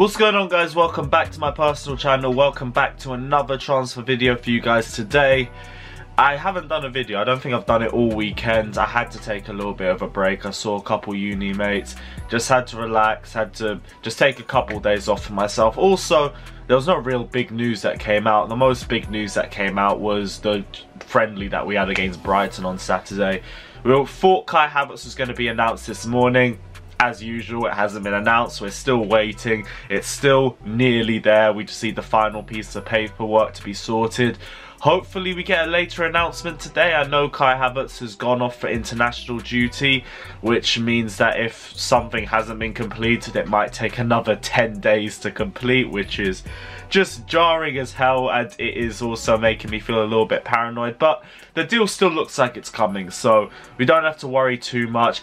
What's going on guys? Welcome back to my personal channel. Welcome back to another transfer video for you guys today. I haven't done a video. I don't think I've done it all weekend. I had to take a little bit of a break. I saw a couple uni mates. Just had to relax. Had to just take a couple days off for myself. Also, there was no real big news that came out. The most big news that came out was the friendly that we had against Brighton on Saturday. We all thought Kai Havertz was going to be announced this morning as usual it hasn't been announced. We're still waiting. It's still nearly there. We just need the final piece of paperwork to be sorted Hopefully we get a later announcement today. I know Kai Havertz has gone off for international duty, which means that if something hasn't been completed, it might take another 10 days to complete, which is just jarring as hell and it is also making me feel a little bit paranoid. But the deal still looks like it's coming, so we don't have to worry too much.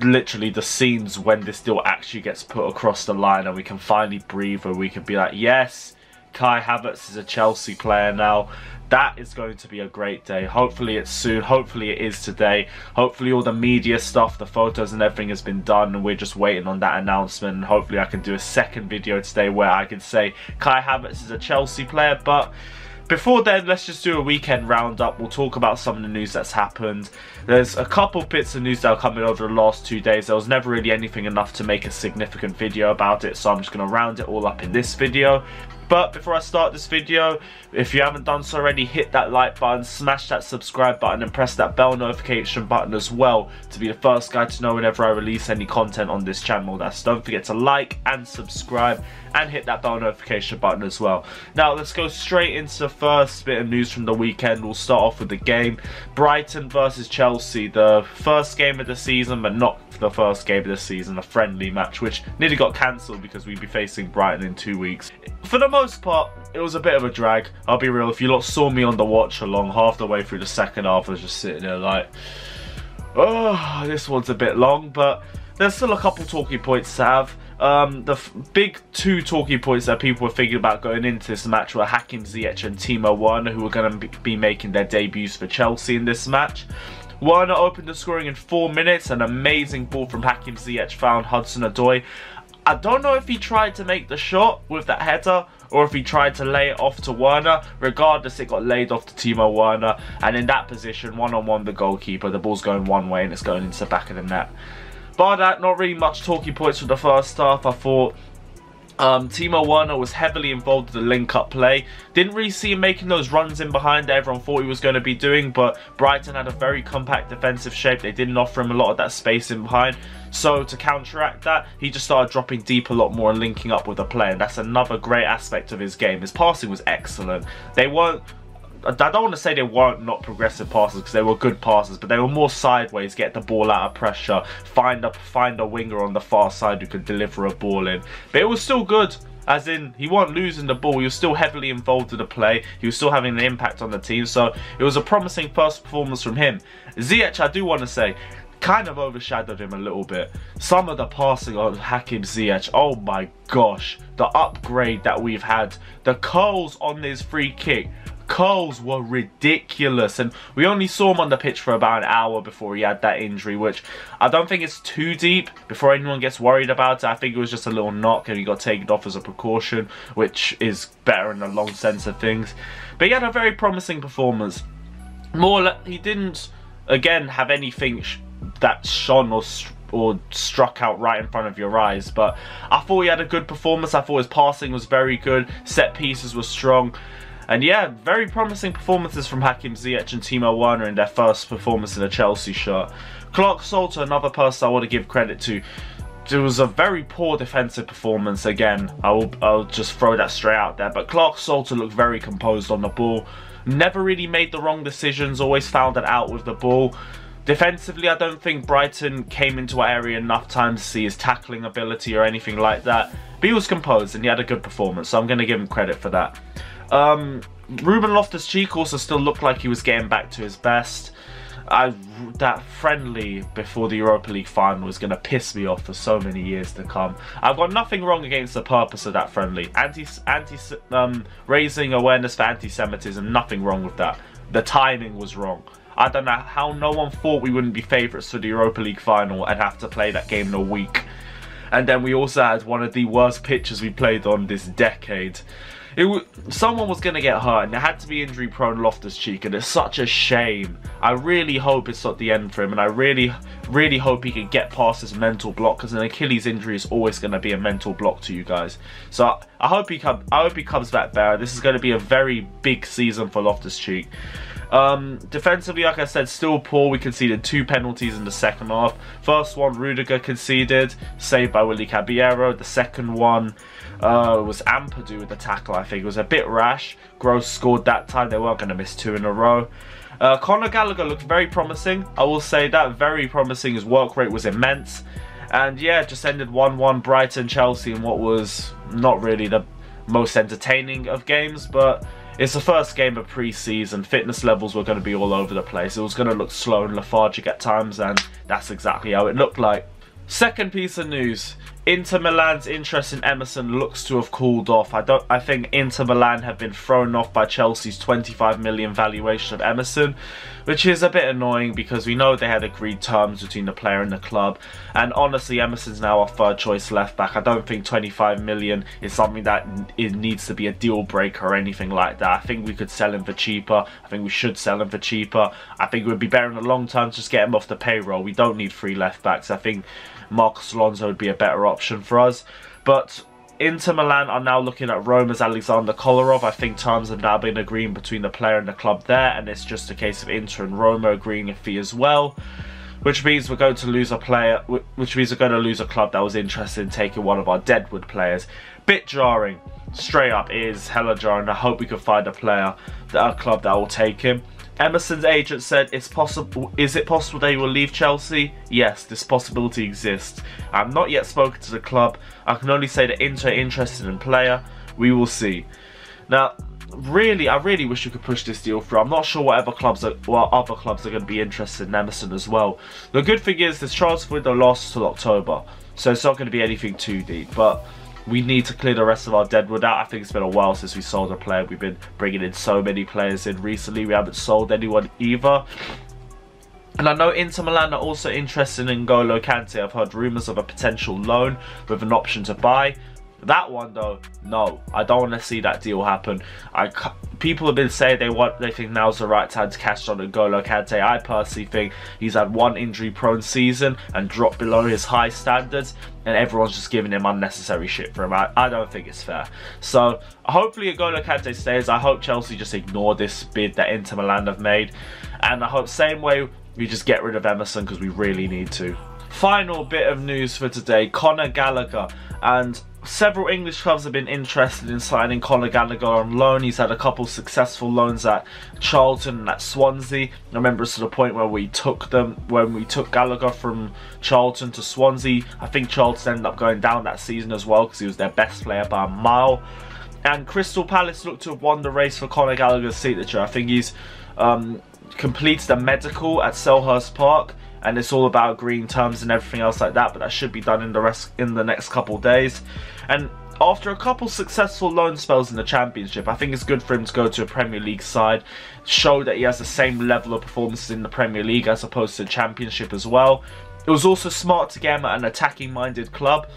Literally the scenes when this deal actually gets put across the line and we can finally breathe and we can be like, yes, Kai Havertz is a Chelsea player now that is going to be a great day. Hopefully it's soon. Hopefully it is today. Hopefully all the media stuff, the photos and everything has been done and we're just waiting on that announcement. And hopefully I can do a second video today where I can say Kai Havertz is a Chelsea player. But before then, let's just do a weekend roundup. We'll talk about some of the news that's happened. There's a couple bits of news that are coming over the last two days. There was never really anything enough to make a significant video about it, so I'm just going to round it all up in this video. But before I start this video, if you haven't done so already, hit that like button, smash that subscribe button and press that bell notification button as well to be the first guy to know whenever I release any content on this channel. That's don't forget to like and subscribe and hit that bell notification button as well. Now let's go straight into the first bit of news from the weekend. We'll start off with the game. Brighton versus Chelsea, the first game of the season but not the first game of the season, a friendly match which nearly got cancelled because we'd be facing Brighton in two weeks. For the most part, it was a bit of a drag. I'll be real, if you lot saw me on the watch along half the way through the second half, I was just sitting there like, oh, this one's a bit long, but there's still a couple talking points to have. Um, the big two talking points that people were thinking about going into this match were Hakim Ziyech and Timo Werner, who were going to be making their debuts for Chelsea in this match. Werner opened the scoring in four minutes. An amazing ball from Hakim Ziyech found Hudson-Odoi. I don't know if he tried to make the shot with that header or if he tried to lay it off to Werner. Regardless, it got laid off to Timo Werner. And in that position, one-on-one -on -one the goalkeeper, the ball's going one way and it's going into the back of the net. Bar that, not really much talking points for the first half. I thought um, Timo Werner was heavily involved in the link-up play. Didn't really see him making those runs in behind that everyone thought he was going to be doing, but Brighton had a very compact defensive shape. They didn't offer him a lot of that space in behind. So to counteract that, he just started dropping deep a lot more and linking up with the play, and that's another great aspect of his game. His passing was excellent. They weren't I don't want to say they weren't not progressive passes because they were good passes, but they were more sideways, get the ball out of pressure, find a find a winger on the far side who could deliver a ball in. But it was still good. As in, he wasn't losing the ball. He was still heavily involved in the play. He was still having an impact on the team. So it was a promising first performance from him. Ziyech, I do want to say, kind of overshadowed him a little bit. Some of the passing on Hakim Ziyech, oh my gosh. The upgrade that we've had. The curls on this free kick curls were ridiculous and we only saw him on the pitch for about an hour before he had that injury which I don't think it's too deep before anyone gets worried about it. I think it was just a little knock and he got taken off as a precaution which is better in the long sense of things. But he had a very promising performance. More, he didn't again have anything that shone or or struck out right in front of your eyes. But I thought he had a good performance. I thought his passing was very good. Set pieces were strong. And yeah, very promising performances from Hakim Ziyech and Timo Werner in their first performance in a Chelsea shirt. Clarke-Salter, another person I want to give credit to. It was a very poor defensive performance again. I will, I'll just throw that straight out there. But Clarke-Salter looked very composed on the ball. Never really made the wrong decisions, always found it out with the ball. Defensively, I don't think Brighton came into our area enough time to see his tackling ability or anything like that. But he was composed and he had a good performance, so I'm going to give him credit for that. Um, Ruben Loftus-Cheek also still looked like he was getting back to his best. I, that friendly before the Europa League final was going to piss me off for so many years to come. I've got nothing wrong against the purpose of that friendly. Anti, anti, um, raising awareness for anti-Semitism, nothing wrong with that. The timing was wrong. I don't know how no one thought we wouldn't be favourites for the Europa League final and have to play that game in a week. And then we also had one of the worst pitches we played on this decade. It someone was going to get hurt and it had to be injury prone Loftus Cheek and it's such a shame. I really hope it's not the end for him and I really, really hope he can get past this mental block because an Achilles injury is always going to be a mental block to you guys. So I hope he come, I hope he comes back better. This is going to be a very big season for Loftus Cheek. Um, defensively, like I said, still poor. We conceded two penalties in the second half. First one, Rudiger conceded, saved by Willy Caballero. The second one uh, was Ampadu with the tackle, I think. It was a bit rash. Gross scored that time. They weren't going to miss two in a row. Uh, Conor Gallagher looked very promising. I will say that. Very promising. His work rate was immense. And yeah, just ended 1-1 Brighton Chelsea in what was not really the most entertaining of games, but it's the first game of pre-season. Fitness levels were going to be all over the place. It was going to look slow and lethargic at times, and that's exactly how it looked like. Second piece of news. Inter Milan's interest in Emerson looks to have cooled off. I don't I think Inter Milan have been thrown off by Chelsea's 25 million valuation of Emerson, which is a bit annoying because we know they had agreed terms between the player and the club. And honestly, Emerson's now our third choice left back. I don't think 25 million is something that it needs to be a deal breaker or anything like that. I think we could sell him for cheaper. I think we should sell him for cheaper. I think it would be better in the long term to just get him off the payroll. We don't need three left backs. I think Marcos Alonso would be a better option for us. But Inter Milan are now looking at Roma's Aleksandar Kolarov. I think terms have now been agreed between the player and the club there, and it's just a case of Inter and Roma agreeing a fee as well. Which means we're going to lose a player, which means we're going to lose a club that was interested in taking one of our Deadwood players. Bit jarring, straight up, is hella jarring. I hope we can find a player, a club that will take him. Emerson's agent said, "It's possible. Is it possible they will leave Chelsea? Yes, this possibility exists. I've not yet spoken to the club. I can only say that Inter interested in player. We will see." Now, really, I really wish we could push this deal through. I'm not sure what other clubs are, other clubs are going to be interested in Emerson as well. The good thing is this transfer window lasts till October, so it's not going to be anything too deep, but we need to clear the rest of our deadwood out. I think it's been a while since we sold a player. We've been bringing in so many players in recently. We haven't sold anyone either. And I know Inter Milan are also interested in N'Golo Kante. I've heard rumours of a potential loan with an option to buy. That one though, no, I don't want to see that deal happen. I people have been saying they want, they think now's the right time to cash on N'Golo Kante. I personally think he's had one injury-prone season and dropped below his high standards, and everyone's just giving him unnecessary shit for him. I, I don't think it's fair. So hopefully N'Golo Kante stays. I hope Chelsea just ignore this bid that Inter Milan have made, and I hope same way we just get rid of Emerson because we really need to. Final bit of news for today: Conor Gallagher and several English clubs have been interested in signing Conor Gallagher on loan. He's had a couple successful loans at Charlton and at Swansea. I remember it's to the point where we took them when we took Gallagher from Charlton to Swansea. I think Charlton ended up going down that season as well because he was their best player by a mile. And Crystal Palace looked to have won the race for Conor Gallagher's signature. I think he's um, completed a medical at Selhurst Park and it's all about green terms and everything else like that but that should be done in the rest in the next couple days. And after a couple successful loan spells in the championship I think it's good for him to go to a Premier League side show that he has the same level of performances in the Premier League as opposed to the championship as well. It was also smart to get him at an attacking minded club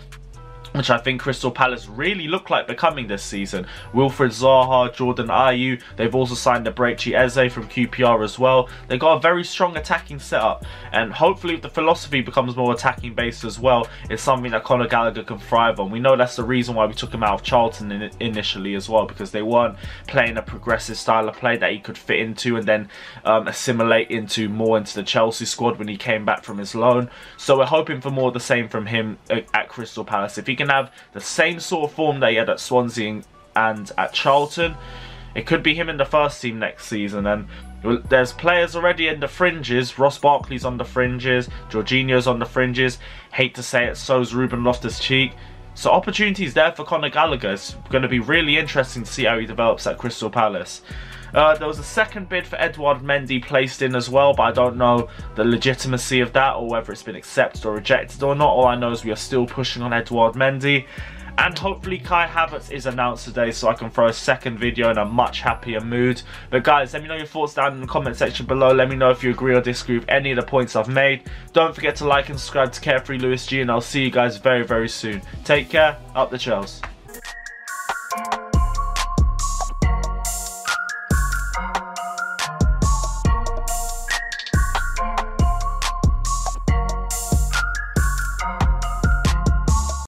which I think Crystal Palace really look like becoming this season. Wilfried Zaha, Jordan Ayew, they've also signed Eberechi Eze from QPR as well. They've got a very strong attacking setup and hopefully the philosophy becomes more attacking based as well, it's something that Conor Gallagher can thrive on. We know that's the reason why we took him out of Charlton in initially as well because they weren't playing a progressive style of play that he could fit into and then um, assimilate into more into the Chelsea squad when he came back from his loan. So we're hoping for more the same from him uh, at Crystal Palace. If he can can have the same sort of form they had at Swansea and at Charlton. It could be him in the first team next season and there's players already in the fringes. Ross Barkley's on the fringes. Jorginho's on the fringes. Hate to say it, so's Ruben Loftus-Cheek. So opportunities there for Conor Gallagher. It's going to be really interesting to see how he develops at Crystal Palace. Uh, there was a second bid for Edouard Mendy placed in as well, but I don't know the legitimacy of that or whether it's been accepted or rejected or not. All I know is we are still pushing on Edouard Mendy. And hopefully Kai Havertz is announced today so I can throw a second video in a much happier mood. But guys, let me know your thoughts down in the comment section below. Let me know if you agree or disagree with any of the points I've made. Don't forget to like and subscribe to Carefree Lewis G and I'll see you guys very, very soon. Take care. Up the Chels.